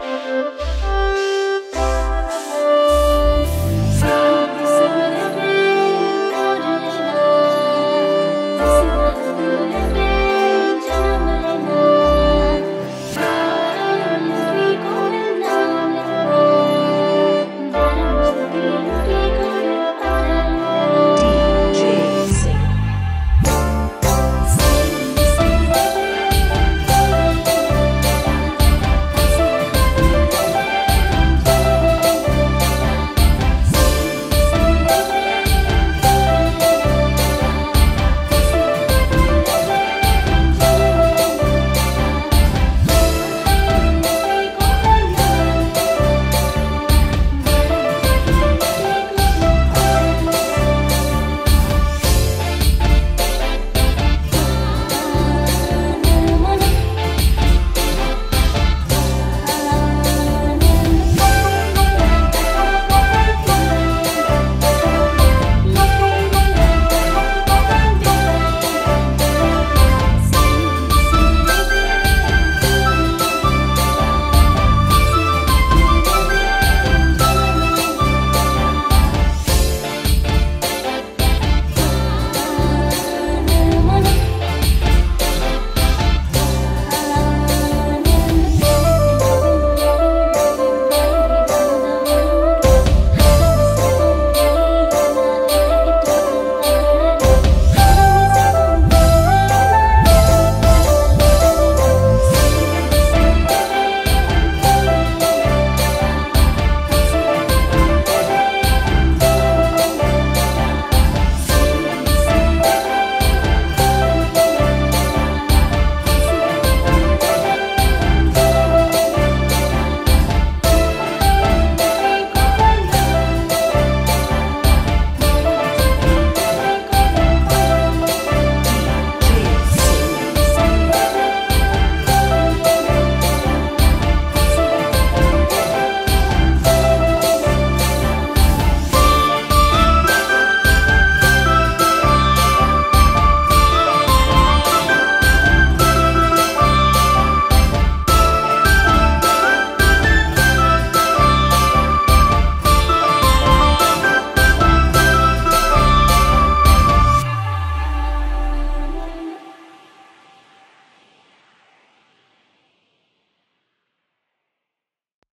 Música